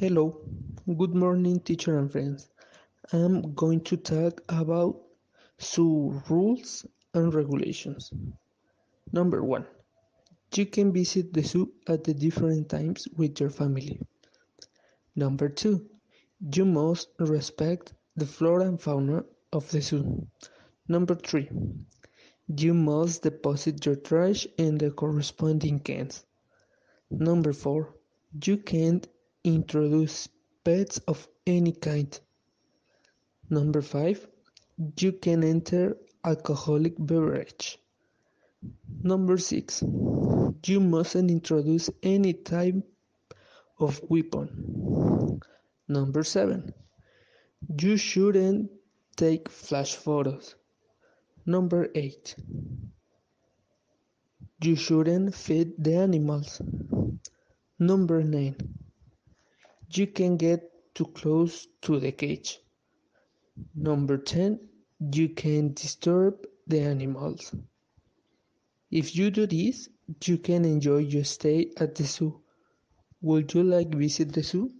Hello, good morning teacher and friends. I'm going to talk about zoo rules and regulations. Number one, you can visit the zoo at the different times with your family. Number two, you must respect the flora and fauna of the zoo. Number three, you must deposit your trash in the corresponding cans. Number four, you can't introduce pets of any kind. Number five, you can enter alcoholic beverage. Number six, you mustn't introduce any type of weapon. Number seven, you shouldn't take flash photos. Number eight, you shouldn't feed the animals. Number nine, you can get too close to the cage. Number 10. You can disturb the animals. If you do this, you can enjoy your stay at the zoo. Would you like visit the zoo?